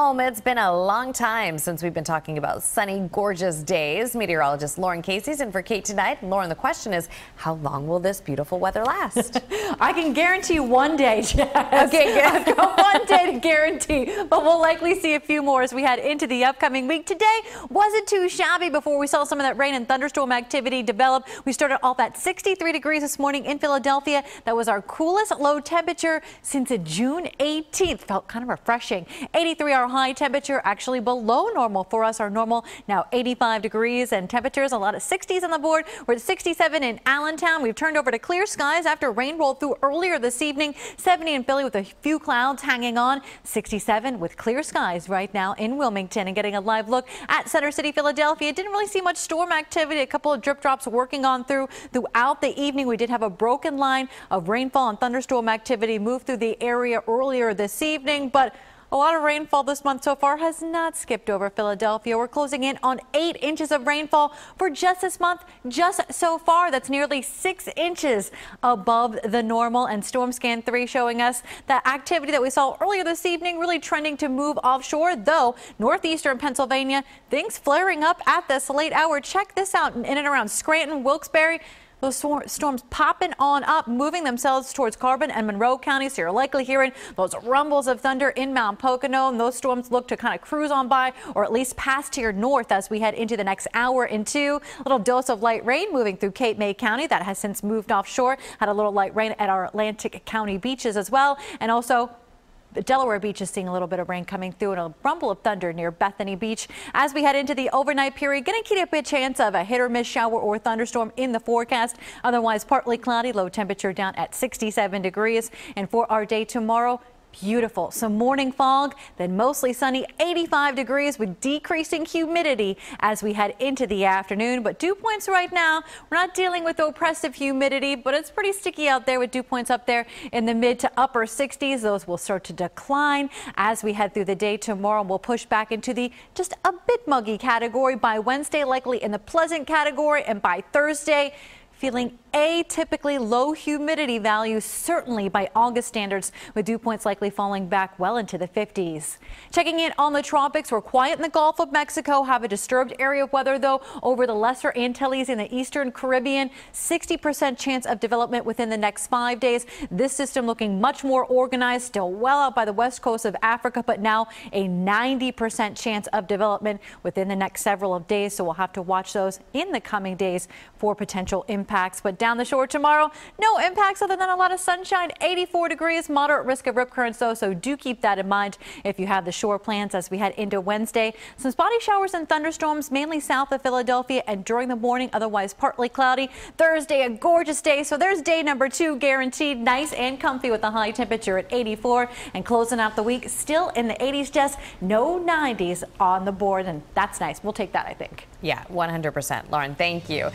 Home. It's been a long time since we've been talking about sunny, gorgeous days. Meteorologist Lauren Casey's in for Kate tonight. Lauren, the question is, how long will this beautiful weather last? I can guarantee one day, Jess. Okay, good. One day to guarantee, but we'll likely see a few more as we head into the upcoming week. Today wasn't too shabby before we saw some of that rain and thunderstorm activity develop. We started off at 63 degrees this morning in Philadelphia. That was our coolest low temperature since June 18th. Felt kind of refreshing. 83 our high temperature actually below normal for us. Our normal now 85 degrees and temperatures a lot of 60s on the board. We're at 67 in Allentown. We've turned over to clear skies after rain rolled through earlier this evening. 70 in Philly with a few clouds hanging on. 67 with clear skies right now in Wilmington and getting a live look at Center City, Philadelphia. Didn't really see much storm activity. A couple of drip drops working on through throughout the evening. We did have a broken line of rainfall and thunderstorm activity move through the area earlier this evening, but a lot of rainfall this month so far has not skipped over Philadelphia. We're closing in on eight inches of rainfall for just this month, just so far. That's nearly six inches above the normal. And Storm Scan 3 showing us that activity that we saw earlier this evening really trending to move offshore, though northeastern Pennsylvania, things flaring up at this late hour. Check this out in and around Scranton, Wilkes-Barre. Those storms popping on up, moving themselves towards Carbon and Monroe counties. So you're likely hearing those rumbles of thunder in Mount Pocono. And those storms look to kind of cruise on by or at least pass to your north as we head into the next hour and two. A little dose of light rain moving through Cape May County. That has since moved offshore. Had a little light rain at our Atlantic County beaches as well. And also Delaware Beach is seeing a little bit of rain coming through and a rumble of thunder near Bethany Beach. As we head into the overnight period, going to keep a chance of a hit or miss shower or thunderstorm in the forecast. Otherwise, partly cloudy, low temperature down at 67 degrees. And for our day tomorrow, beautiful. Some morning fog, then mostly sunny, 85 degrees with decreasing humidity as we head into the afternoon. But dew points right now, we're not dealing with oppressive humidity, but it's pretty sticky out there with dew points up there in the mid to upper 60s. Those will start to decline as we head through the day tomorrow. We'll push back into the just a bit muggy category by Wednesday, likely in the pleasant category, and by Thursday, feeling atypically low humidity values, certainly by August standards, with dew points likely falling back well into the 50s. Checking in on the tropics, we're quiet in the Gulf of Mexico, have a disturbed area of weather, though, over the Lesser Antilles in the eastern Caribbean. 60% chance of development within the next five days. This system looking much more organized, still well out by the west coast of Africa, but now a 90% chance of development within the next several of days. So we'll have to watch those in the coming days for potential impacts. But down the shore tomorrow. No impacts other than a lot of sunshine, 84 degrees, moderate risk of rip currents though, so do keep that in mind if you have the shore plans as we head into Wednesday. Some spotty showers and thunderstorms mainly south of Philadelphia and during the morning, otherwise partly cloudy. Thursday, a gorgeous day, so there's day number two guaranteed. Nice and comfy with a high temperature at 84 and closing out the week still in the 80s, just no 90s on the board, and that's nice. We'll take that, I think. Yeah, 100%. Lauren, thank you.